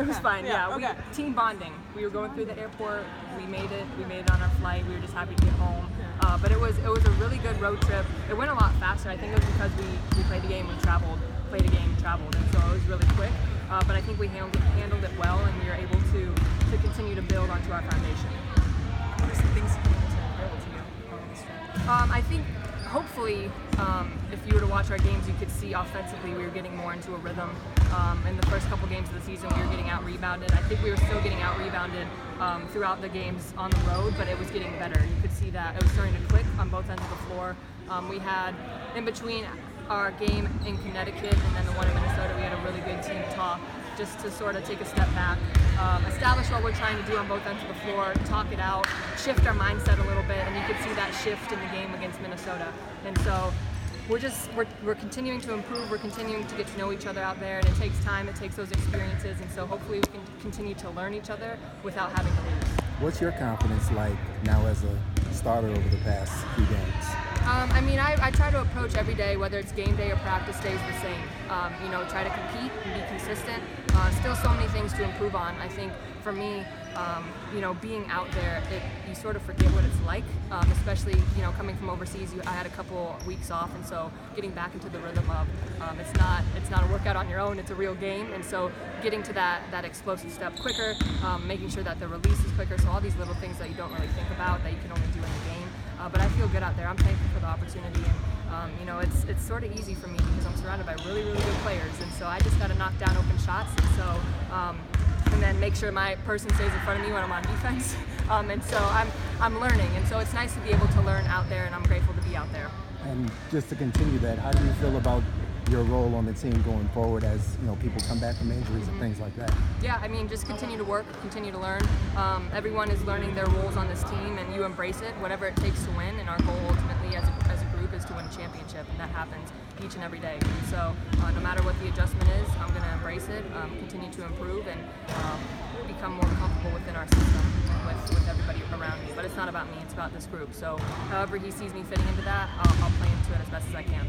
It was fun. Yeah, Yeah. okay. We, team bonding. We were going through the airport. We made it. We made it on our flight. We were just happy to get home. Uh, but it was it was a really good road trip. It went a lot faster. I think it was because we, we played the game, we traveled, played a game, traveled, and so it was really quick. Uh, but I think we handled it, handled it well, and we were able to to continue to build onto our foundation. What are some things you to to you on this trip? Um, I think hopefully, um, if you were to watch our games, you could see offensively we were getting more into a rhythm. Um, in the first couple games of the season, we were getting out rebounded. I think we were still getting out rebounded um, throughout the games on the road, but it was getting better. You could see that it was starting to click on both ends of the floor. Um, we had in between our game in Connecticut and then the one in Minnesota, we had a really good team talk just to sort of take a step back, um, establish what we're trying to do on both ends of the floor, talk it out, shift our mindset a little bit, and you could see that shift in the game against Minnesota. And so we're just we're, we're continuing to improve. We're continuing to get to know each other out there, and it takes time. It takes those experiences, and so hopefully we can continue to learn each other without having to lose. What's your confidence like now as a starter over the past few games? Um, I mean, I, I try to approach every day, whether it's game day or practice days, the same. Um, you know, try to compete and be consistent. Uh, still, so many things to improve on. I think for me, um, you know, being out there, it, you sort of forget what it's like. Um, especially, you know, coming from overseas, you, I had a couple weeks off, and so getting back into the rhythm of um, it's not it's not a workout on your own. It's a real game, and so getting to that that explosive step quicker, um, making sure that the release is quicker. So all these little things that you don't really think about that you can only do in the game. Uh, but I feel good out there. I'm thankful for the opportunity, and um, you know, it's it's sort of easy for me because I'm surrounded by really really good players, and so I just got to knock down open shots, and so. Um, and then make sure my person stays in front of me when I'm on defense. Um, and so I'm I'm learning, and so it's nice to be able to learn out there, and I'm grateful to be out there. And just to continue that, how do you feel about your role on the team going forward as you know people come back from injuries and things like that? Yeah, I mean, just continue to work, continue to learn. Um, everyone is learning their roles on this team, and you embrace it, whatever it takes to win. And our goal ultimately as a, as a group is to win a championship, and that happens each and every day. And so, uh, no matter what the adjustment is, I'm going to embrace it, um, continue to improve, and um, become more comfortable within our system with, everybody around me. But it's not about me; it's about this group. So, however he sees me fitting into that, I'll, I'll play into it as best as I can.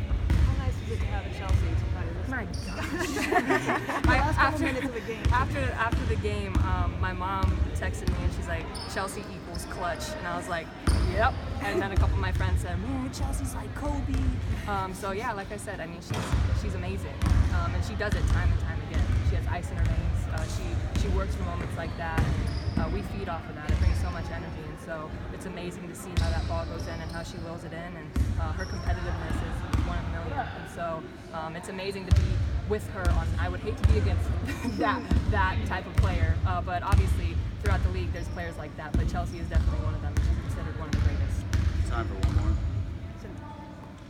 Is to have a Chelsea to My I, last after, the game. after after the game, um, my mom texted me and she's like, "Chelsea equals clutch," and I was like, "Yep." And then a couple of my friends said, "Man, Chelsea's like Kobe." Um, so yeah, like I said, I mean, she's she's amazing, um, and she does it time and time again. She has ice in her veins. Uh, she she works for moments like that. And, uh, we feed off of that. It brings so much energy, and so it's amazing to see how that ball goes in and how she wills it in, and uh, her competitiveness is one in a million. And so um, it's amazing to be with her on. I would hate to be against that that type of player, uh, but obviously throughout the league there's players like that. But Chelsea is definitely one of them. She's considered one of the greatest. Time for one more. So,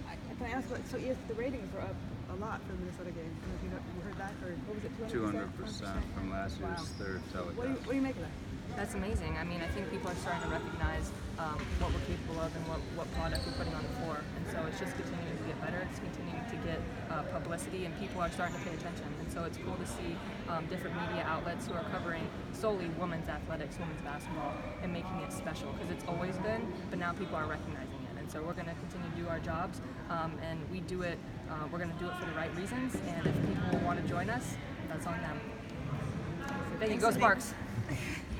I- can I ask what? So yes, the ratings were up a lot for the Minnesota game. I don't know if you, know, heard that, or what was it? 200 200% from last year's Wow. third What do you. What do you make of that? That's amazing. I mean, I think people are starting to recognize um, what we're capable of and what, what product we're putting on the floor. And so it's just continuing to get better. It's continuing to get uh, publicity, and people are starting to pay attention. And so it's cool to see um, different media outlets who are covering solely women's athletics, women's basketball, and making it special because it's always been, but now people are recognizing it. And so we're going to continue to do our jobs, um, and we do it. Uh, we're going to do it for the right reasons. And if people want to join us, that's on them. Thank you. Go Sparks.